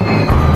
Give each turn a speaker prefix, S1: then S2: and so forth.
S1: Mm-hmm.